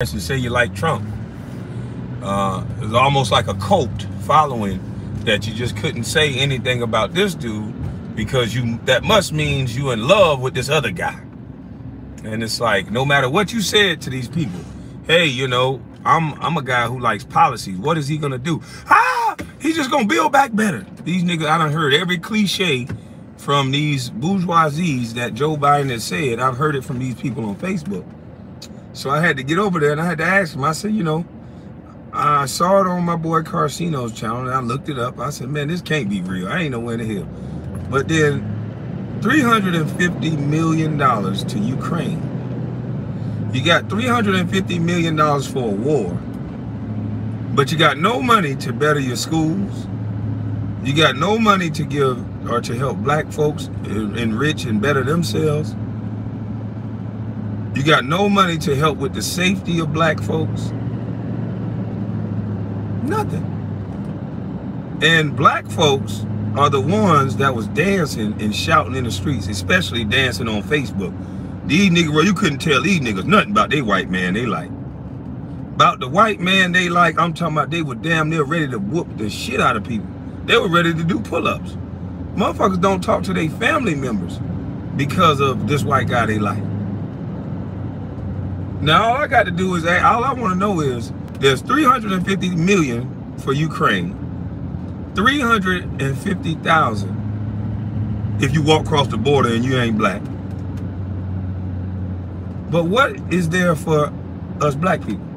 and say you like Trump. Uh, it's almost like a cult following that you just couldn't say anything about this dude because you that must means you in love with this other guy. And it's like no matter what you said to these people, hey, you know, I'm I'm a guy who likes policies. What is he gonna do? Ah, he's just gonna build back better. These niggas, I done heard every cliche from these bourgeoisies that Joe Biden has said. I've heard it from these people on Facebook. So I had to get over there and I had to ask him. I said, you know, I saw it on my boy Carcino's channel and I looked it up. I said, man, this can't be real. I ain't know where the. But then $350 million to Ukraine. You got $350 million for a war, but you got no money to better your schools. You got no money to give or to help black folks enrich and better themselves. You got no money to help with the safety of black folks. Nothing. And black folks are the ones that was dancing and shouting in the streets, especially dancing on Facebook. These niggas, you couldn't tell these niggas nothing about they white man they like. About the white man they like, I'm talking about they were damn near ready to whoop the shit out of people. They were ready to do pull-ups. Motherfuckers don't talk to their family members because of this white guy they like. Now all I got to do is all I want to know is there's 350 million for Ukraine, 350,000 if you walk across the border and you ain't black. But what is there for us black people?